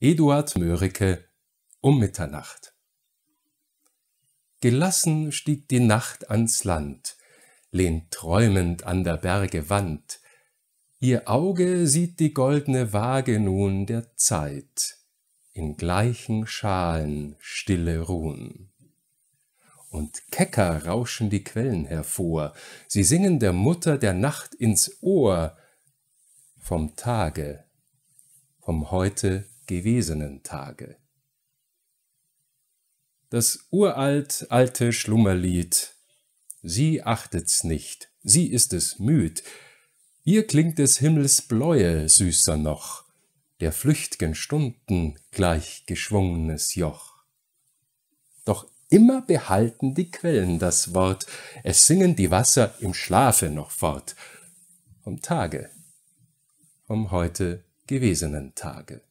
Eduard Mörike um Mitternacht. Gelassen stieg die Nacht ans Land, lehnt träumend an der Berge Wand. Ihr Auge sieht die goldne Waage nun der Zeit, in gleichen Schalen stille ruhen. Und kecker rauschen die Quellen hervor, sie singen der Mutter der Nacht ins Ohr, vom Tage, vom heute gewesenen Tage. Das uralt alte Schlummerlied, sie achtet's nicht, sie ist es müd, ihr klingt des Himmels Bläue süßer noch, der flücht'gen Stunden gleich geschwungenes Joch. Doch immer behalten die Quellen das Wort, es singen die Wasser im Schlafe noch fort, vom Tage, vom heute gewesenen Tage.